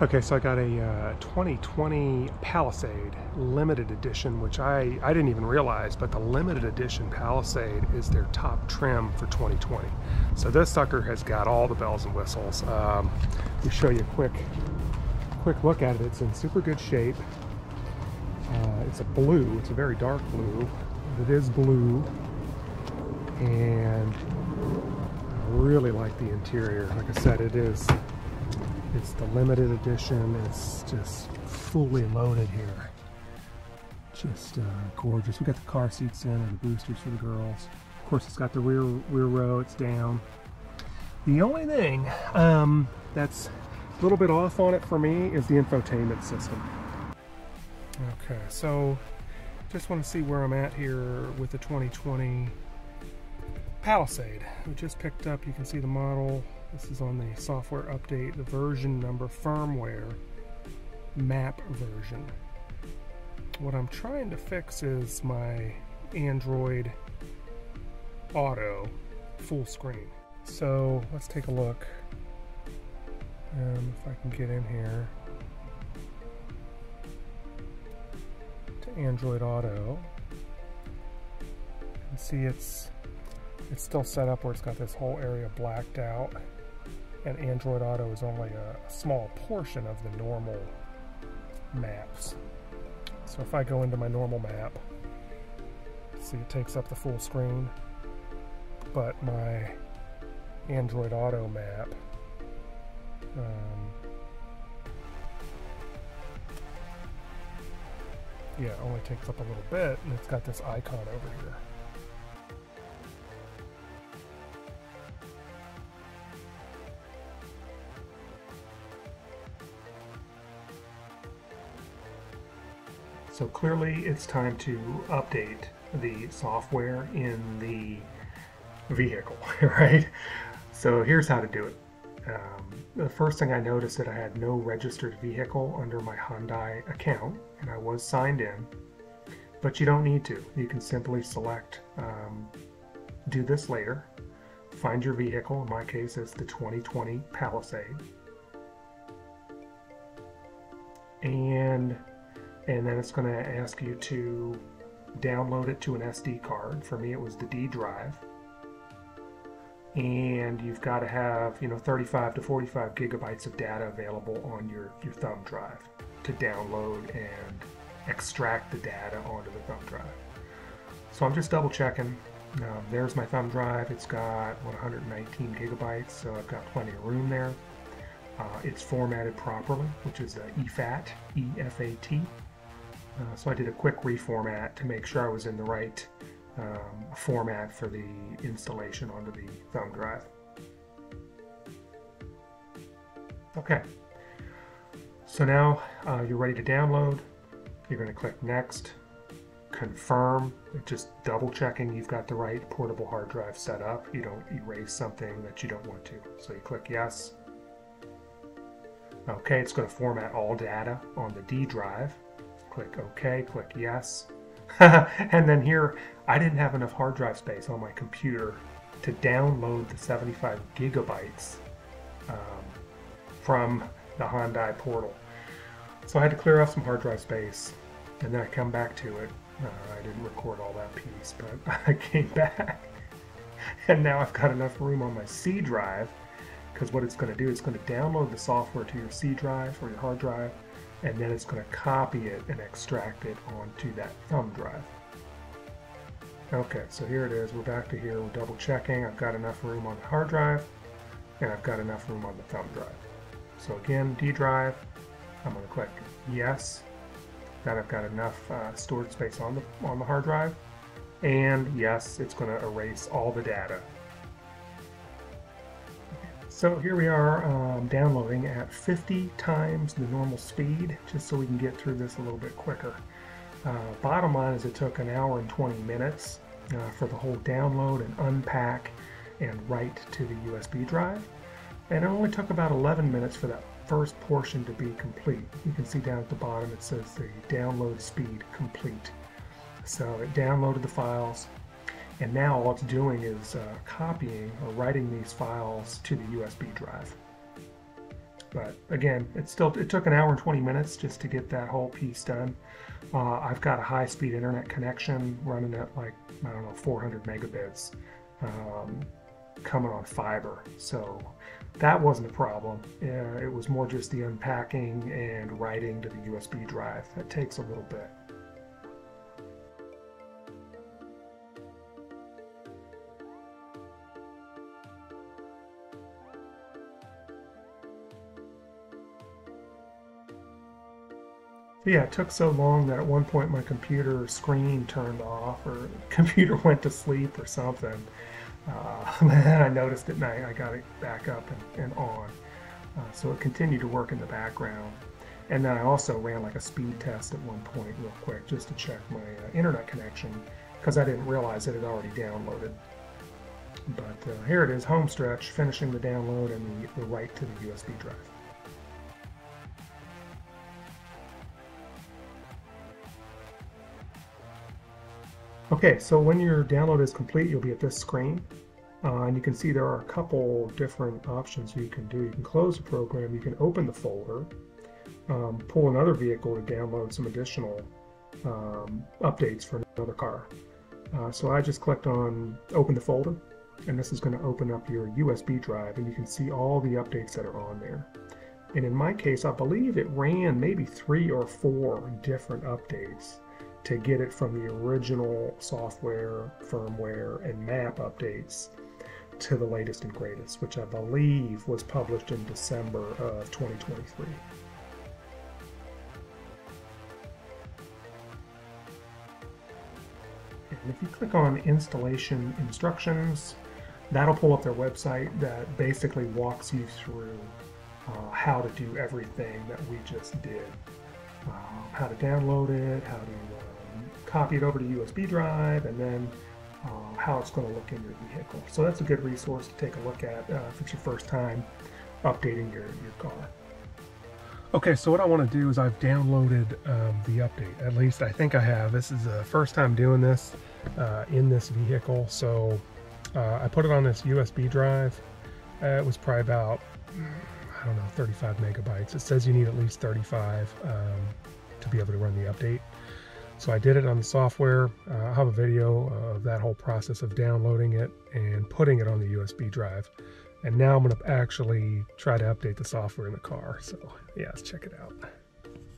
Okay, so I got a uh, 2020 Palisade limited edition, which I, I didn't even realize, but the limited edition Palisade is their top trim for 2020. So this sucker has got all the bells and whistles. Um, let me show you a quick, quick look at it. It's in super good shape. Uh, it's a blue, it's a very dark blue. It is blue, and I really like the interior. Like I said, it is it's the limited edition. It's just fully loaded here. Just uh, gorgeous. We got the car seats in and the boosters for the girls. Of course, it's got the rear rear row. It's down. The only thing um, that's a little bit off on it for me is the infotainment system. Okay, so just want to see where I'm at here with the 2020 Palisade. We just picked up, you can see the model this is on the software update, the version number firmware map version. What I'm trying to fix is my Android Auto full screen. So let's take a look. Um, if I can get in here to Android Auto and see it's it's still set up where it's got this whole area blacked out and Android Auto is only a, small portion of the normal maps. So if I go into my normal map, see it takes up the full screen, but my Android Auto map um, yeah, only takes up a little bit, and it's got this icon over here. So clearly it's time to update the software in the vehicle, right? So here's how to do it. Um, the first thing I noticed that I had no registered vehicle under my Hyundai account, and I was signed in, but you don't need to. You can simply select um, do this later, find your vehicle, in my case it's the 2020 Palisade, and and then it's going to ask you to download it to an SD card. For me, it was the D drive. And you've got to have, you know, 35 to 45 gigabytes of data available on your, your thumb drive to download and extract the data onto the thumb drive. So I'm just double checking. Um, there's my thumb drive. It's got, 119 gigabytes, so I've got plenty of room there. Uh, it's formatted properly, which is a EFAT, E-F-A-T. Uh, so I did a quick reformat to make sure I was in the right um, format for the installation onto the thumb drive. Okay, so now uh, you're ready to download. You're going to click Next, Confirm, just double checking you've got the right portable hard drive set up. You don't erase something that you don't want to. So you click Yes. Okay, it's going to format all data on the D drive click OK, click yes. and then here, I didn't have enough hard drive space on my computer to download the 75 gigabytes um, from the Hyundai portal. So I had to clear off some hard drive space, and then I come back to it. Uh, I didn't record all that piece, but I came back, and now I've got enough room on my C drive, because what it's going to do is going to download the software to your C drive or your hard drive, and then it's going to copy it and extract it onto that thumb drive. Okay, so here it is. We're back to here. We're double checking. I've got enough room on the hard drive, and I've got enough room on the thumb drive. So again, D drive, I'm going to click yes. That I've got enough uh, storage space on the on the hard drive, and yes, it's going to erase all the data so here we are um, downloading at 50 times the normal speed, just so we can get through this a little bit quicker. Uh, bottom line is it took an hour and 20 minutes uh, for the whole download and unpack and write to the USB drive. And it only took about 11 minutes for that first portion to be complete. You can see down at the bottom it says the download speed complete. So it downloaded the files, and now all it's doing is uh, copying or writing these files to the USB drive. But again, it still it took an hour and 20 minutes just to get that whole piece done. Uh, I've got a high-speed internet connection running at like I don't know 400 megabits, um, coming on fiber. So that wasn't a problem. Uh, it was more just the unpacking and writing to the USB drive. That takes a little bit. Yeah, it took so long that at one point my computer screen turned off or computer went to sleep or something. Uh, then I noticed it and I, I got it back up and, and on. Uh, so it continued to work in the background. And then I also ran like a speed test at one point real quick just to check my uh, internet connection because I didn't realize it had already downloaded. But uh, here it is, home stretch, finishing the download and the, the write to the USB drive. Okay, so when your download is complete, you'll be at this screen. Uh, and you can see there are a couple different options you can do. You can close the program, you can open the folder, um, pull another vehicle to download some additional um, updates for another car. Uh, so I just clicked on open the folder, and this is going to open up your USB drive, and you can see all the updates that are on there. And in my case, I believe it ran maybe three or four different updates to get it from the original software, firmware, and map updates to the latest and greatest, which I believe was published in December of 2023. And if you click on installation instructions, that'll pull up their website that basically walks you through uh, how to do everything that we just did. Uh, how to download it, how to copy it over to USB drive, and then uh, how it's going to look in your vehicle. So that's a good resource to take a look at uh, if it's your first time updating your, your car. Okay, so what I want to do is I've downloaded um, the update. At least I think I have. This is the first time doing this uh, in this vehicle. So uh, I put it on this USB drive. Uh, it was probably about, I don't know, 35 megabytes. It says you need at least 35 um, to be able to run the update. So I did it on the software. Uh, I have a video of that whole process of downloading it and putting it on the USB drive. And now I'm going to actually try to update the software in the car. So yeah, let's check it out.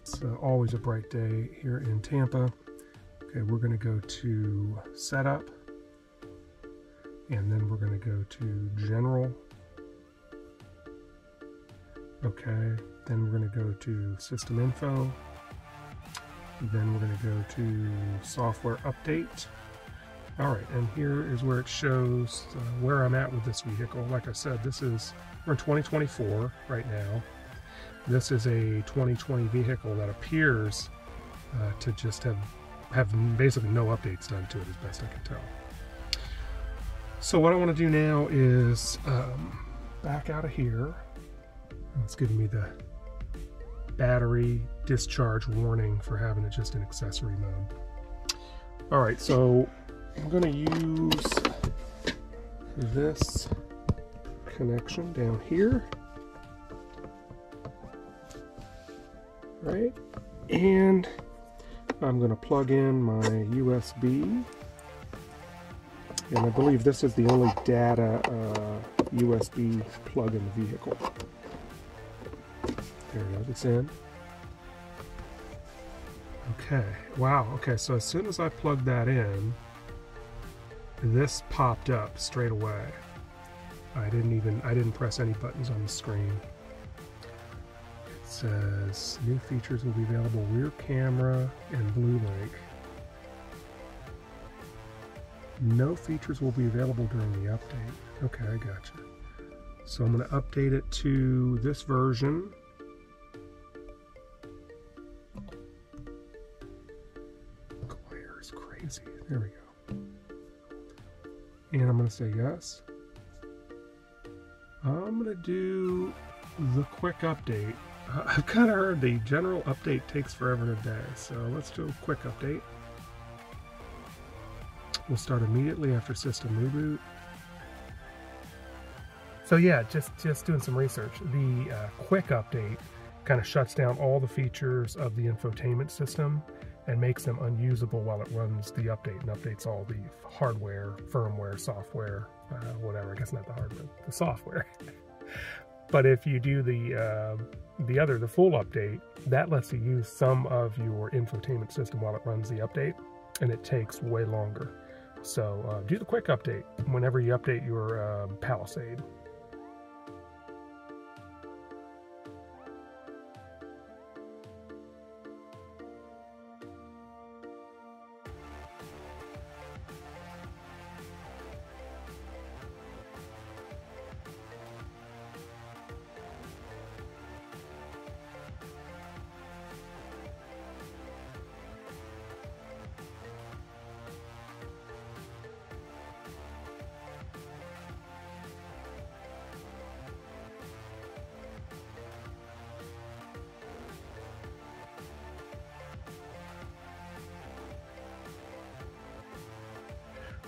It's uh, always a bright day here in Tampa. Okay, we're going to go to Setup. And then we're going to go to General. Okay, then we're going to go to System Info. Then we're going to go to software update. All right, and here is where it shows uh, where I'm at with this vehicle. Like I said, this is, we're in 2024 right now. This is a 2020 vehicle that appears uh, to just have, have basically no updates done to it as best I can tell. So what I want to do now is um, back out of here. It's giving me the battery discharge warning for having it just in accessory mode. All right, so I'm going to use this connection down here. Right, and I'm going to plug in my USB. And I believe this is the only data uh, USB plug in the vehicle. There we go, it's in. Okay, wow, okay, so as soon as I plugged that in, this popped up straight away. I didn't even, I didn't press any buttons on the screen. It says, new features will be available, rear camera and BlueLink. No features will be available during the update. Okay, I gotcha. So I'm going to update it to this version crazy. There we go. And I'm going to say yes. I'm going to do the quick update. I've kind of heard the general update takes forever and a day, so let's do a quick update. We'll start immediately after system reboot. So yeah, just just doing some research. The uh, quick update kind of shuts down all the features of the infotainment system and makes them unusable while it runs the update and updates all the hardware, firmware, software, uh, whatever. I guess not the hardware, the software. but if you do the uh, the other, the full update, that lets you use some of your infotainment system while it runs the update, and it takes way longer. So uh, do the quick update whenever you update your um, Palisade.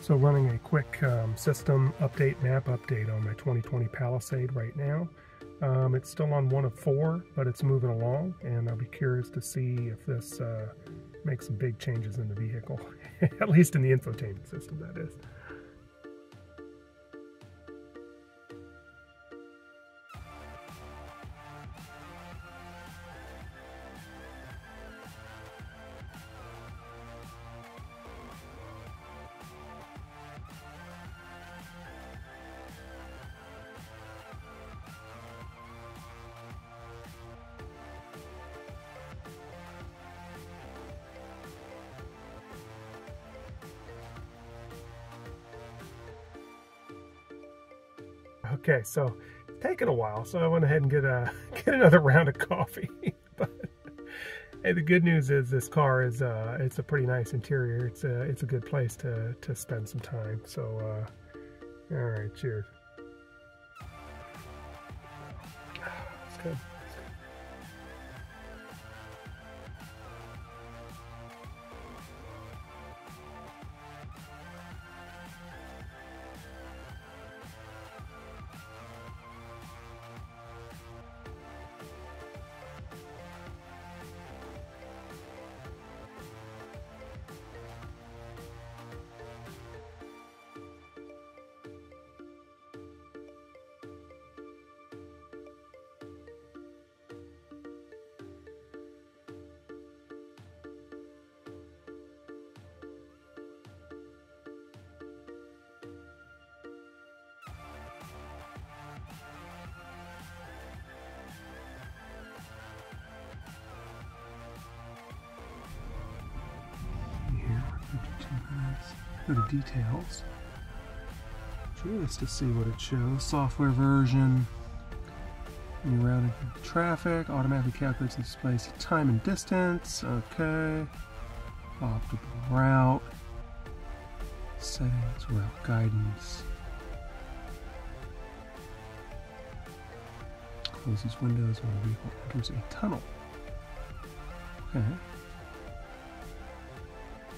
So running a quick um, system update, map update on my 2020 Palisade right now. Um, it's still on one of four, but it's moving along, and I'll be curious to see if this uh, makes some big changes in the vehicle, at least in the infotainment system, that is. Okay, so taken a while, so I went ahead and get a get another round of coffee. but hey, the good news is this car is uh, it's a pretty nice interior. It's a it's a good place to to spend some time. So, uh, all right, cheers. It's good. For the details. Curious to see what it shows. Software version. New routing traffic. Automatically calculates and displays time and distance. Okay. Optimal route. Settings. Route guidance. Closes windows when a vehicle enters a tunnel. Okay.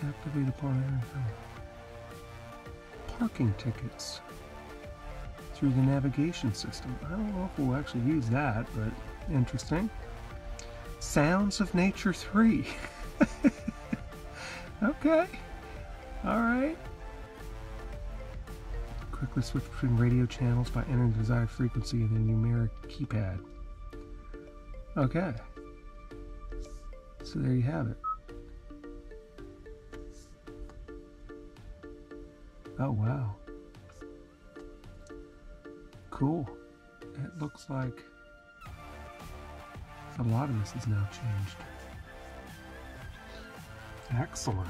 Activate upon entering parking tickets through the navigation system. I don't know if we'll actually use that, but interesting. Sounds of Nature 3. okay. All right. Quickly switch between radio channels by entering the desired frequency in the numeric keypad. Okay. So there you have it. Oh, wow. Cool. It looks like a lot of this is now changed. Excellent.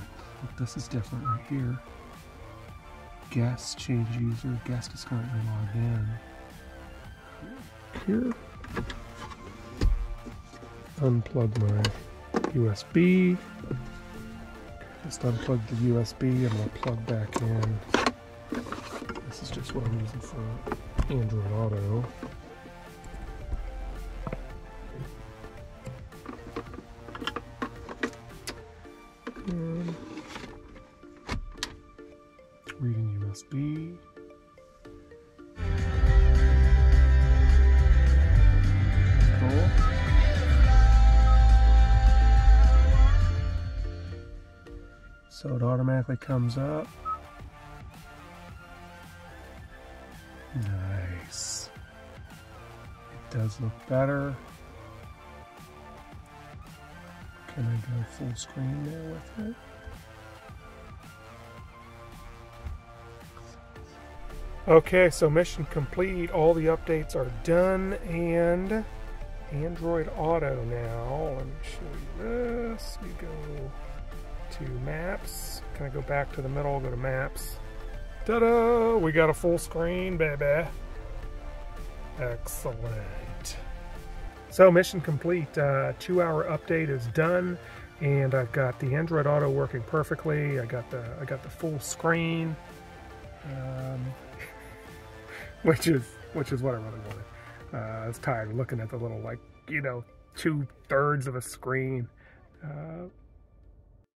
This is different right here. Guest change user. Guest is currently logged in. Here. Unplug my USB. Just unplug the USB and I'll plug back in. This is just what I'm using for Android Auto. And reading USB. so it automatically comes up does look better. Can I go full screen there with it? Okay, so mission complete. All the updates are done and Android Auto now. Let me show you this. We go to Maps. Can I go back to the middle? Go to Maps. Ta-da! We got a full screen, baby. Excellent. So mission complete. Uh, two-hour update is done, and I've got the Android Auto working perfectly. I got the I got the full screen, um, which is which is what I really wanted. Uh, I was tired of looking at the little like you know two thirds of a screen. Uh,